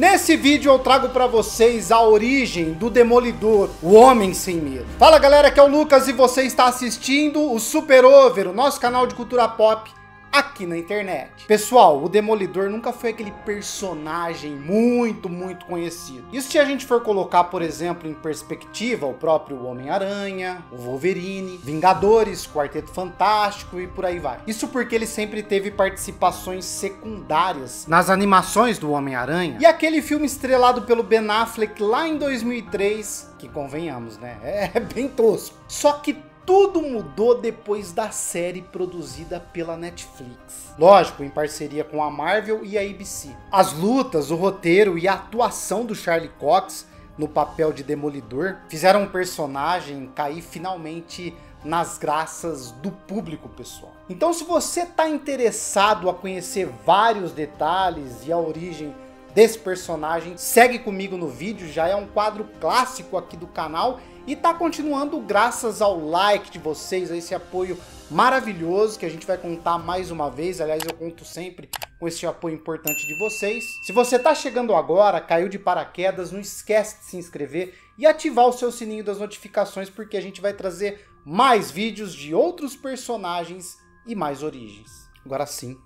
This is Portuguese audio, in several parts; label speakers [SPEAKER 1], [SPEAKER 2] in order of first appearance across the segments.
[SPEAKER 1] Nesse vídeo eu trago para vocês a origem do Demolidor, o Homem Sem Medo. Fala galera, aqui é o Lucas e você está assistindo o Super Over, o nosso canal de cultura pop aqui na internet. Pessoal, o Demolidor nunca foi aquele personagem muito, muito conhecido. Isso se a gente for colocar, por exemplo, em perspectiva, o próprio Homem-Aranha, o Wolverine, Vingadores, Quarteto Fantástico e por aí vai. Isso porque ele sempre teve participações secundárias nas animações do Homem-Aranha e aquele filme estrelado pelo Ben Affleck lá em 2003, que convenhamos, né? É bem tosco. Só que tudo mudou depois da série produzida pela Netflix. Lógico, em parceria com a Marvel e a ABC. As lutas, o roteiro e a atuação do Charlie Cox no papel de Demolidor fizeram o personagem cair finalmente nas graças do público pessoal. Então, se você está interessado a conhecer vários detalhes e a origem desse personagem, segue comigo no vídeo, já é um quadro clássico aqui do canal e tá continuando graças ao like de vocês, a esse apoio maravilhoso que a gente vai contar mais uma vez. Aliás, eu conto sempre com esse apoio importante de vocês. Se você tá chegando agora, caiu de paraquedas, não esquece de se inscrever e ativar o seu sininho das notificações, porque a gente vai trazer mais vídeos de outros personagens e mais origens. Agora sim,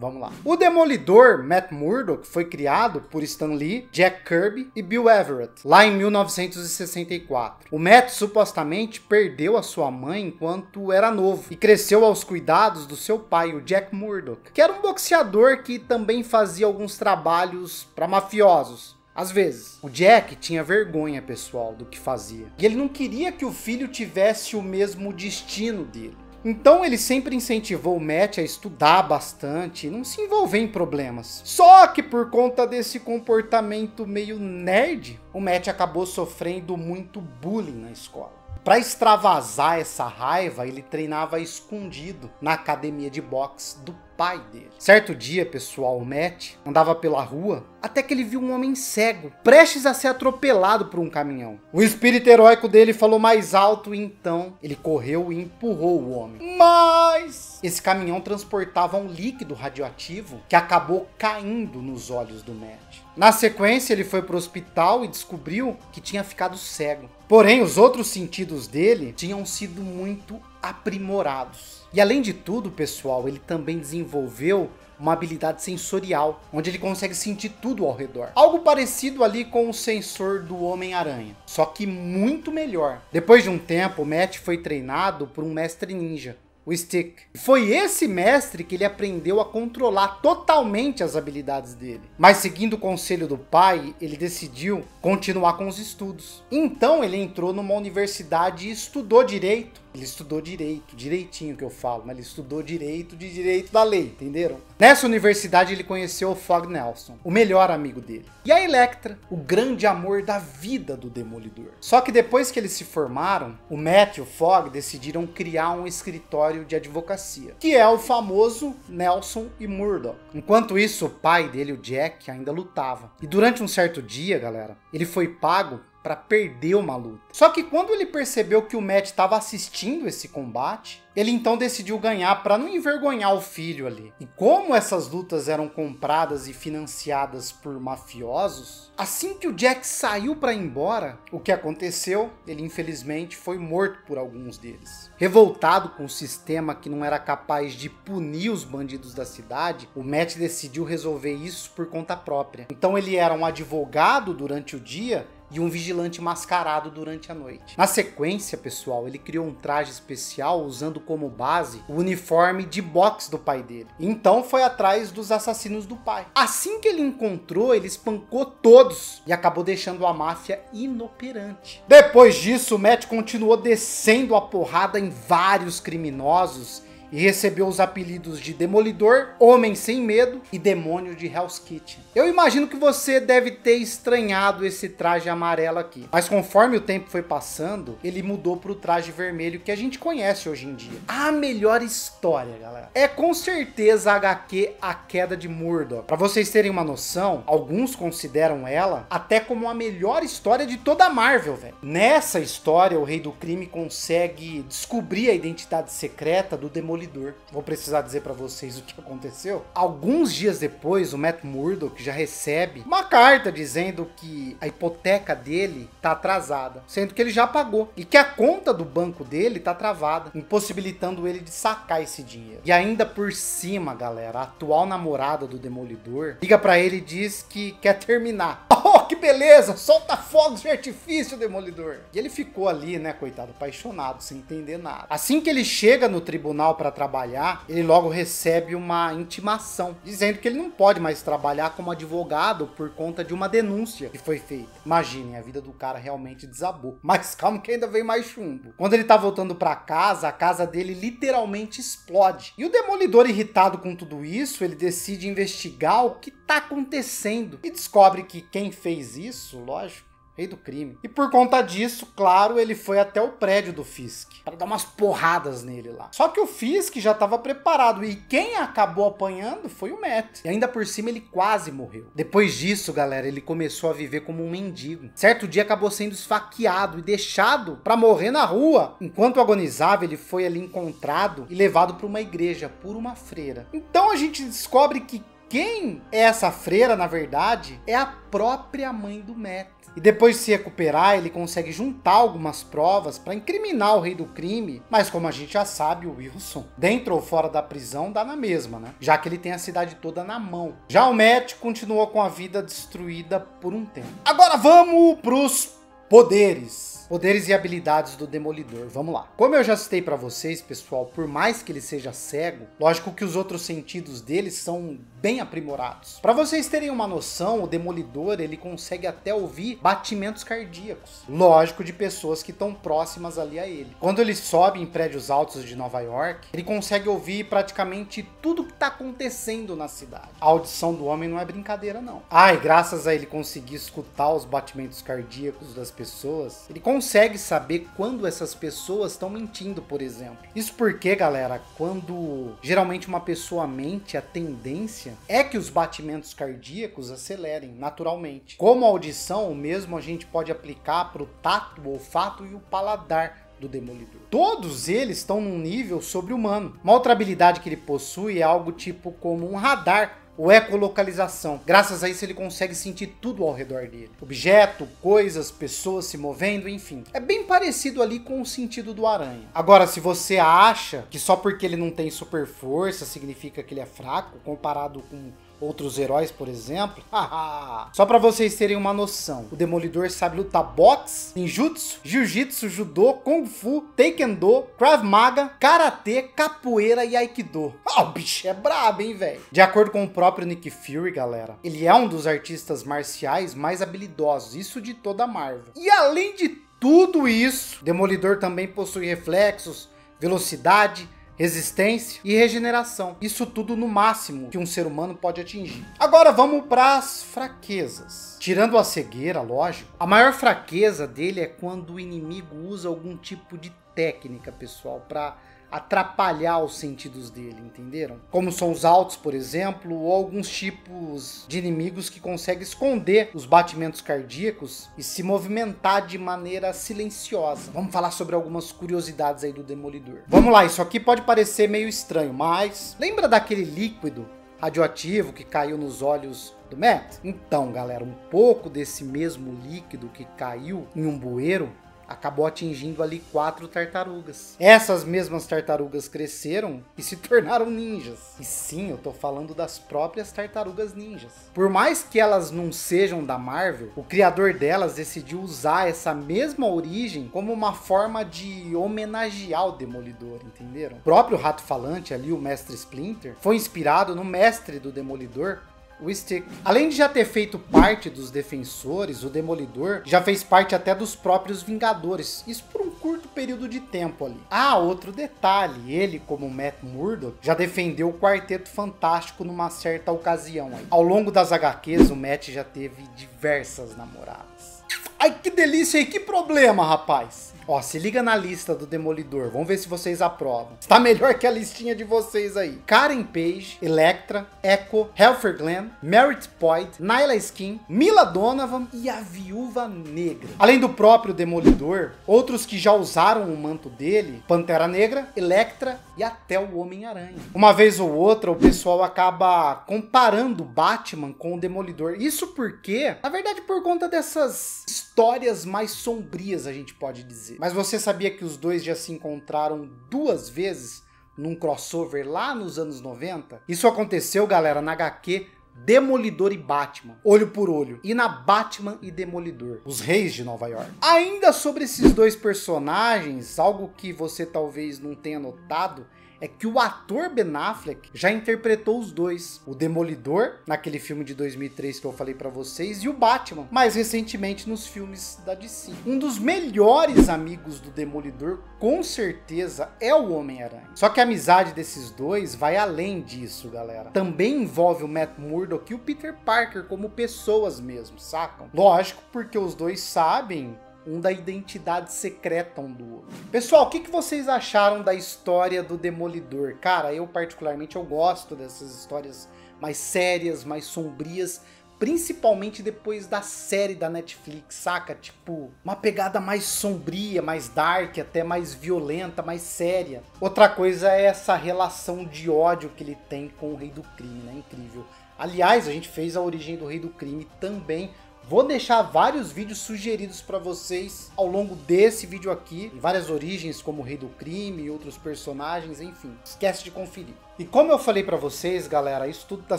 [SPEAKER 1] Vamos lá. O Demolidor, Matt Murdock, foi criado por Stan Lee, Jack Kirby e Bill Everett, lá em 1964. O Matt supostamente perdeu a sua mãe enquanto era novo e cresceu aos cuidados do seu pai, o Jack Murdock, que era um boxeador que também fazia alguns trabalhos para mafiosos. Às vezes, o Jack tinha vergonha pessoal do que fazia. E ele não queria que o filho tivesse o mesmo destino dele. Então ele sempre incentivou o Matt a estudar bastante e não se envolver em problemas. Só que por conta desse comportamento meio nerd, o Matt acabou sofrendo muito bullying na escola. Para extravasar essa raiva, ele treinava escondido na academia de boxe do pai dele. Certo dia, pessoal, o Matt andava pela rua até que ele viu um homem cego, prestes a ser atropelado por um caminhão. O espírito heróico dele falou mais alto então ele correu e empurrou o homem. Mas esse caminhão transportava um líquido radioativo que acabou caindo nos olhos do Matt. Na sequência, ele foi para o hospital e descobriu que tinha ficado cego. Porém, os outros sentidos dele tinham sido muito aprimorados. E além de tudo, pessoal, ele também desenvolveu uma habilidade sensorial, onde ele consegue sentir tudo ao redor. Algo parecido ali com o sensor do Homem-Aranha, só que muito melhor. Depois de um tempo, Matt foi treinado por um mestre ninja, o Stick. Foi esse mestre que ele aprendeu a controlar totalmente as habilidades dele. Mas seguindo o conselho do pai, ele decidiu continuar com os estudos. Então ele entrou numa universidade e estudou direito ele estudou direito, direitinho que eu falo, mas ele estudou direito de direito da lei, entenderam? Nessa universidade ele conheceu o Fog Nelson, o melhor amigo dele. E a Electra, o grande amor da vida do Demolidor. Só que depois que eles se formaram, o Matt e o Fog decidiram criar um escritório de advocacia, que é o famoso Nelson e Murdoch. Enquanto isso, o pai dele, o Jack, ainda lutava. E durante um certo dia, galera, ele foi pago para perder uma luta. Só que quando ele percebeu que o Matt estava assistindo esse combate, ele então decidiu ganhar para não envergonhar o filho ali. E como essas lutas eram compradas e financiadas por mafiosos, assim que o Jack saiu para ir embora, o que aconteceu? Ele infelizmente foi morto por alguns deles. Revoltado com o sistema que não era capaz de punir os bandidos da cidade, o Matt decidiu resolver isso por conta própria. Então ele era um advogado durante o dia e um vigilante mascarado durante a noite. Na sequência, pessoal, ele criou um traje especial usando como base o uniforme de boxe do pai dele. Então foi atrás dos assassinos do pai. Assim que ele encontrou, ele espancou todos e acabou deixando a máfia inoperante. Depois disso, o Matt continuou descendo a porrada em vários criminosos e recebeu os apelidos de Demolidor, Homem Sem Medo e Demônio de Hell's Kitchen. Eu imagino que você deve ter estranhado esse traje amarelo aqui, mas conforme o tempo foi passando, ele mudou para o traje vermelho que a gente conhece hoje em dia. A melhor história, galera, é com certeza a HQ A Queda de Murdoch. Para vocês terem uma noção, alguns consideram ela até como a melhor história de toda a Marvel, velho. Nessa história, o Rei do Crime consegue descobrir a identidade secreta do Demolidor Demolidor. Vou precisar dizer para vocês o que aconteceu. Alguns dias depois, o Matt Murdock já recebe uma carta dizendo que a hipoteca dele tá atrasada, sendo que ele já pagou e que a conta do banco dele tá travada, impossibilitando ele de sacar esse dinheiro. E ainda por cima, galera, a atual namorada do Demolidor liga para ele e diz que quer terminar. Oh, que beleza! Solta fogos de artifício, Demolidor. E ele ficou ali, né, coitado, apaixonado, sem entender nada. Assim que ele chega no tribunal para trabalhar, ele logo recebe uma intimação dizendo que ele não pode mais trabalhar como advogado por conta de uma denúncia que foi feita. Imaginem, a vida do cara realmente desabou. Mas calma que ainda vem mais chumbo. Quando ele tá voltando para casa, a casa dele literalmente explode. E o Demolidor, irritado com tudo isso, ele decide investigar o que tá acontecendo e descobre que quem fez isso, lógico, rei do crime. E por conta disso, claro, ele foi até o prédio do Fisk para dar umas porradas nele lá. Só que o Fisk já estava preparado e quem acabou apanhando foi o Matt. E ainda por cima ele quase morreu. Depois disso, galera, ele começou a viver como um mendigo. Certo dia acabou sendo esfaqueado e deixado para morrer na rua. Enquanto agonizava, ele foi ali encontrado e levado para uma igreja por uma freira. Então a gente descobre que quem é essa freira, na verdade, é a própria mãe do Matt. E depois de se recuperar, ele consegue juntar algumas provas para incriminar o rei do crime, mas como a gente já sabe, o Wilson, dentro ou fora da prisão, dá na mesma, né? Já que ele tem a cidade toda na mão. Já o Matt continuou com a vida destruída por um tempo. Agora vamos pros poderes. Poderes e habilidades do Demolidor. Vamos lá. Como eu já citei para vocês, pessoal, por mais que ele seja cego, lógico que os outros sentidos dele são bem aprimorados. Para vocês terem uma noção, o Demolidor ele consegue até ouvir batimentos cardíacos. Lógico de pessoas que estão próximas ali a ele. Quando ele sobe em prédios altos de Nova York, ele consegue ouvir praticamente tudo que está acontecendo na cidade. A audição do homem não é brincadeira não. Ai, graças a ele conseguir escutar os batimentos cardíacos das pessoas, ele consegue consegue saber quando essas pessoas estão mentindo, por exemplo. Isso porque, galera, quando geralmente uma pessoa mente, a tendência é que os batimentos cardíacos acelerem naturalmente. Como a audição, o mesmo a gente pode aplicar para o tato, o olfato e o paladar do Demolidor. Todos eles estão num nível sobre-humano. Uma outra habilidade que ele possui é algo tipo como um radar ou ecolocalização. Graças a isso ele consegue sentir tudo ao redor dele. Objeto, coisas, pessoas se movendo, enfim. É bem parecido ali com o sentido do aranha. Agora, se você acha que só porque ele não tem super força significa que ele é fraco, comparado com outros heróis, por exemplo. Só para vocês terem uma noção, o Demolidor sabe lutar boxe, ninjutsu, jiu-jitsu, judô, kung fu, taekwondo, krav maga, karatê, capoeira e aikido. Ah, o bicho é brabo, hein, velho? De acordo com o próprio Nick Fury, galera, ele é um dos artistas marciais mais habilidosos, isso de toda a Marvel. E além de tudo isso, Demolidor também possui reflexos, velocidade, resistência e regeneração. Isso tudo no máximo que um ser humano pode atingir. Agora vamos para as fraquezas. Tirando a cegueira, lógico, a maior fraqueza dele é quando o inimigo usa algum tipo de técnica, pessoal, para atrapalhar os sentidos dele, entenderam? Como são os altos, por exemplo, ou alguns tipos de inimigos que conseguem esconder os batimentos cardíacos e se movimentar de maneira silenciosa. Vamos falar sobre algumas curiosidades aí do Demolidor. Vamos lá, isso aqui pode parecer meio estranho, mas lembra daquele líquido radioativo que caiu nos olhos do Matt? Então, galera, um pouco desse mesmo líquido que caiu em um bueiro acabou atingindo ali quatro tartarugas. Essas mesmas tartarugas cresceram e se tornaram ninjas. E sim, eu tô falando das próprias tartarugas ninjas. Por mais que elas não sejam da Marvel, o criador delas decidiu usar essa mesma origem como uma forma de homenagear o Demolidor, entenderam? O próprio Rato Falante ali, o Mestre Splinter, foi inspirado no mestre do Demolidor, o Stick. Além de já ter feito parte dos Defensores, o Demolidor já fez parte até dos próprios Vingadores. Isso por um curto período de tempo ali. Ah, outro detalhe, ele como Matt Murdock já defendeu o Quarteto Fantástico numa certa ocasião aí. Ao longo das HQs, o Matt já teve diversas namoradas. Ai, que delícia e que problema, rapaz. Ó, se liga na lista do Demolidor. Vamos ver se vocês aprovam. Está melhor que a listinha de vocês aí. Karen Page, Electra, Echo, Helfer Glenn, Merit Point, Nyla Skin, Mila Donovan e a Viúva Negra. Além do próprio Demolidor, outros que já usaram o manto dele, Pantera Negra, Electra e até o Homem-Aranha. Uma vez ou outra, o pessoal acaba comparando Batman com o Demolidor. Isso porque, na verdade, por conta dessas histórias mais sombrias, a gente pode dizer. Mas você sabia que os dois já se encontraram duas vezes num crossover lá nos anos 90? Isso aconteceu, galera, na HQ Demolidor e Batman, olho por olho, e na Batman e Demolidor, os reis de Nova York. Ainda sobre esses dois personagens, algo que você talvez não tenha notado é que o ator Ben Affleck já interpretou os dois, o Demolidor naquele filme de 2003 que eu falei para vocês e o Batman, mais recentemente nos filmes da DC. Um dos melhores amigos do Demolidor, com certeza, é o Homem-Aranha. Só que a amizade desses dois vai além disso, galera. Também envolve o Matt Murdock e o Peter Parker como pessoas mesmo, sacam? Lógico, porque os dois sabem um da identidade secreta um do outro. Pessoal, o que, que vocês acharam da história do Demolidor? Cara, eu particularmente eu gosto dessas histórias mais sérias, mais sombrias, principalmente depois da série da Netflix, saca? Tipo, uma pegada mais sombria, mais dark, até mais violenta, mais séria. Outra coisa é essa relação de ódio que ele tem com o Rei do Crime, né? Incrível. Aliás, a gente fez a origem do Rei do Crime também. Vou deixar vários vídeos sugeridos para vocês ao longo desse vídeo aqui, várias origens como o Rei do Crime e outros personagens, enfim, esquece de conferir. E como eu falei para vocês, galera, isso tudo está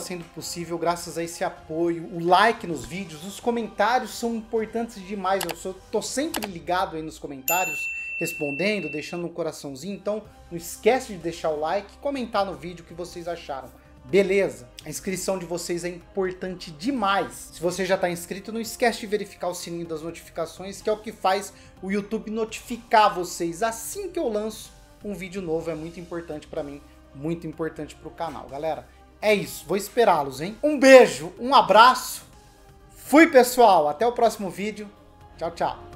[SPEAKER 1] sendo possível graças a esse apoio, o like nos vídeos, os comentários são importantes demais, eu sou, tô sempre ligado aí nos comentários, respondendo, deixando um coraçãozinho, então não esquece de deixar o like e comentar no vídeo o que vocês acharam. Beleza, a inscrição de vocês é importante demais. Se você já está inscrito, não esquece de verificar o sininho das notificações, que é o que faz o YouTube notificar vocês assim que eu lanço um vídeo novo. É muito importante para mim, muito importante para o canal. Galera, é isso. Vou esperá-los, hein? Um beijo, um abraço. Fui, pessoal. Até o próximo vídeo. Tchau, tchau.